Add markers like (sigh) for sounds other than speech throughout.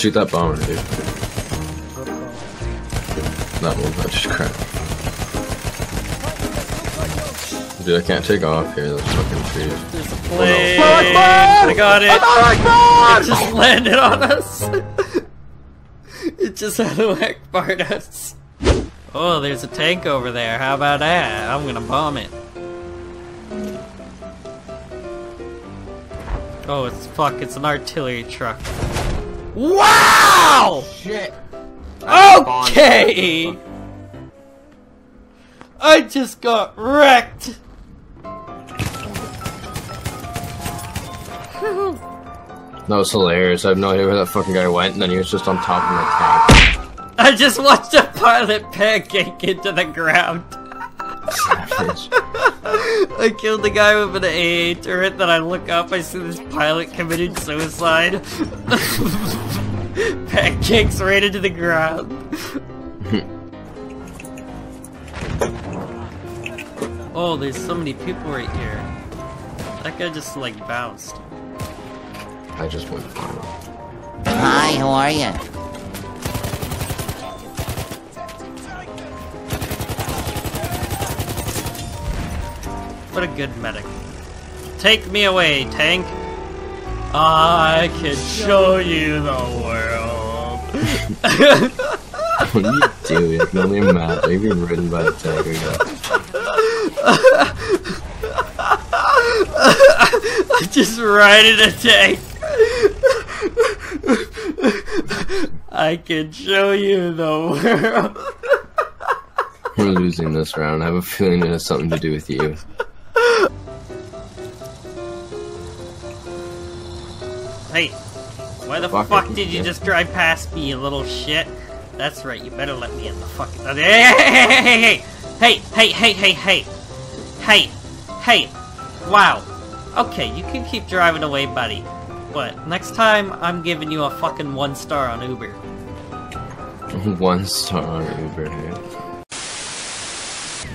Shoot that bomber, dude. That will that just crap. Dude, I can't take off here. Those fucking trees. There's a plane. I got it. It just landed on us. (laughs) it just had to Akbar us. Oh, there's a tank over there. How about that? I'm gonna bomb it. Oh, it's fuck. It's an artillery truck. Wow! Shit. Okay! I just got wrecked! That was hilarious. I have no idea where that fucking guy went, and then he was just on top of my tank. I just watched a pilot pancake into the ground. Savage. I killed the guy with an AA turret, then I look up, I see this pilot committed suicide. (laughs) Pancakes right into the ground. (laughs) oh, there's so many people right here. That guy just like bounced. I just went final. Hi, how are you? What a good medic. Take me away, tank. I can show you the world. (laughs) What are you doing? It's only a map. You've been ridden by the tiger. I (laughs) just ride in a tank. I can show you the world. We're losing this round. I have a feeling it has something to do with you. Hey, why the Fuck fuck did you yeah. just drive past me, you little shit? That's right, you better let me in the fucking. Hey, hey, hey, hey, hey, hey, hey, hey, hey, hey, hey! Wow. Okay, you can keep driving away, buddy. But next time, I'm giving you a fucking one star on Uber. One star on Uber. dude.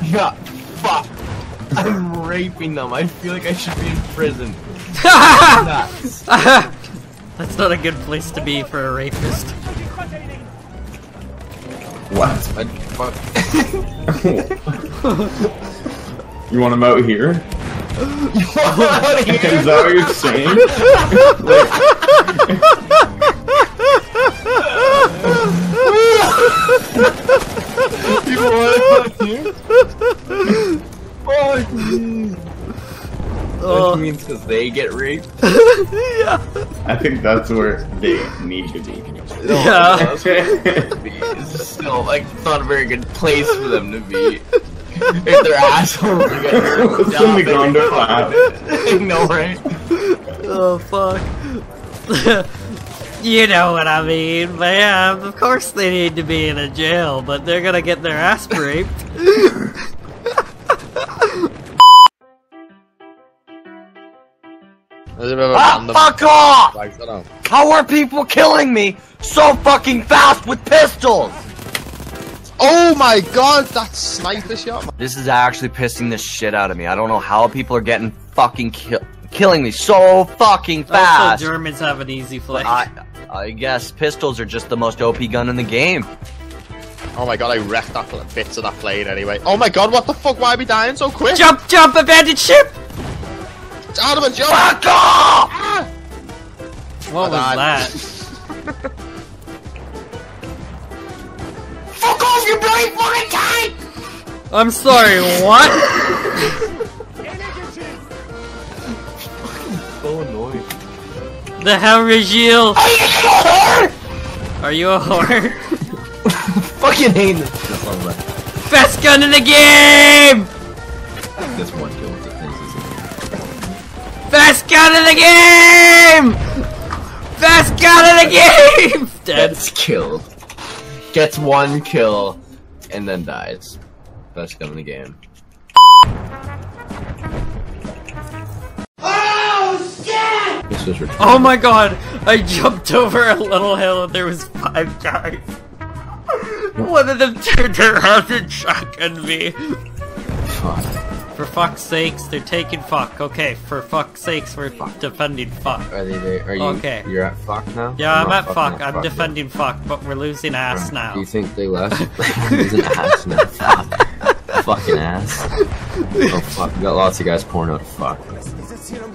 Yeah, fuck. (laughs) I'm raping them. I feel like I should be in prison. (laughs) That's not a good place to be for a rapist. What? (laughs) I, fuck. You want him out here? Out here. Is that what you're saying? You want out of here? Fuck me. Oh. That means because they get raped. (laughs) I think that's where they need to be. No, Yeah. that's where. It's still like it's not a very good place for them to be. If they're assholes, they're getting (laughs) hurt. What's in the gondola? (laughs) I know, right? Oh fuck. you know what I mean, but yeah, of course they need to be in a jail, but they're gonna get their ass raped. Fuck off! How are people killing me so fucking fast with pistols? Oh my god, that sniper shot! This is actually pissing the shit out of me. I don't know how people are getting fucking kill killing me so fucking Also, fast. Germans have an easy flight. I, I guess pistols are just the most OP gun in the game. Oh my god, I wrecked that pl- bits of that plane anyway. Oh my god, what the fuck? Why are we dying so quick? Jump, jump, abandoned ship! It's out of a jump! Fuck off! What was died. that? (laughs) Fuck off, you bloody fucking tank! I'm sorry, what? So annoying. The hell, Regil? Are you a whore? Are you a whore? (laughs) Fucking hate this. That's all right. Best gun in the game! This one Best gun in the game! Best gun in the game! Dead. Gets killed. Gets one kill, and then dies. Best gun in the game. This was ridiculous. Oh my god! I jumped over a little hill and there was five guys. One of them turned around and shotgunned me. Fuck. For fuck's sakes, they're taking fuck. Okay, for fuck's sakes, we're defending fuck. Are they there? Are you? Okay. You're at fuck now. Yeah, I'm not at fuck. I'm yet. defending fuck, but we're losing ass Do now. you think they left? (laughs) He's an ass now. Fuck. Fucking ass. Oh fuck. We got lots of guys pouring out fuck.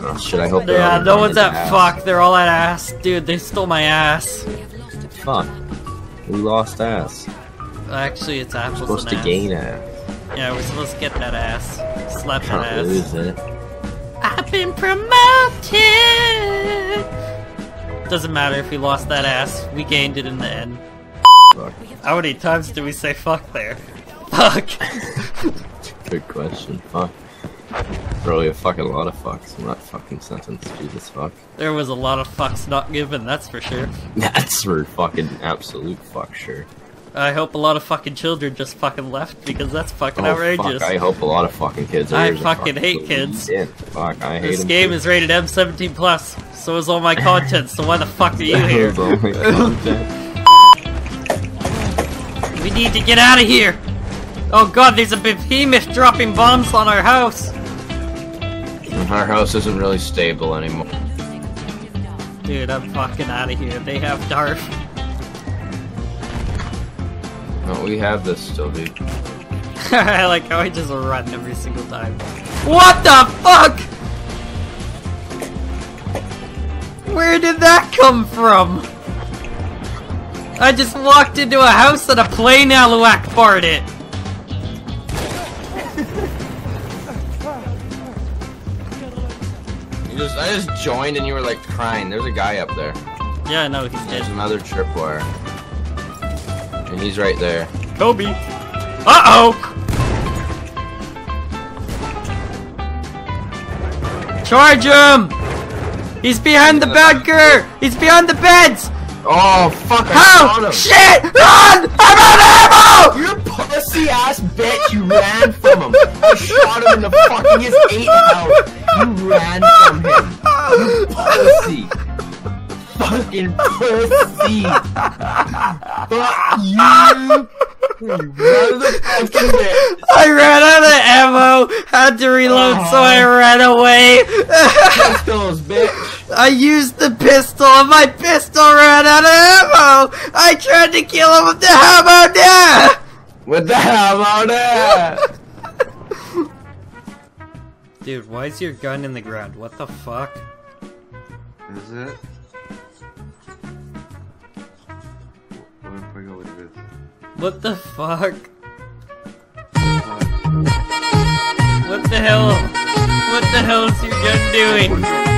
Oh shit. I hope they're Yeah, no one's at to fuck. They're all at ass. Dude, they stole my ass. ass. Fuck. We lost ass. Actually, it's apples supposed and to ass. gain ass. Yeah, we're supposed to get that ass. Slap ass. lose it. I've been promoted! Doesn't matter if we lost that ass. We gained it in the end. Fuck. How many times do we say fuck there? Fuck! (laughs) Good question. Fuck. Probably a fucking lot of fucks in that fucking sentence. Jesus fuck. There was a lot of fucks not given, that's for sure. (laughs) That's for fucking absolute fuck sure. I hope a lot of fucking children just fucking left because that's fucking Oh, outrageous. Fuck, I hope a lot of fucking kids. I are to fucking hate kids. in. Fuck, I hate this game too. is rated M17 plus, so is all my content. So why the fuck are you (laughs) here? That was only content. We need to get out of here. Oh god, there's a behemoth dropping bombs on our house. Our house isn't really stable anymore. Dude, I'm fucking out of here. They have Darth. No, we have this still, dude. (laughs) I like how I just run every single time. What the fuck? Where did that come from? I just walked into a house and a plane Aluak barred it. You just, I just joined and you were like crying. There's a guy up there. Yeah, no, he's There's dead. another tripwire. And he's right there. Kobe. Uh oh. Charge him! He's behind the bunker! He's behind the beds! Oh, fuck, I him! Shit! Run! I'm out of ammo! You pussy ass bitch! You ran from him. I shot him in the fucking his eight health. You ran from him. You pussy. Fucking (laughs) pussy. Fuck you. You ran the fucking bitch. I ran out of ammo, had to reload, so I ran away. Pistols, bitch. I used the pistol, and my pistol ran out of ammo. I tried to kill him with the ammo now. With the hammer there! Dude, why is your gun in the ground? What the fuck? Is it? What the fuck? What the hell? What the hell is your gun doing?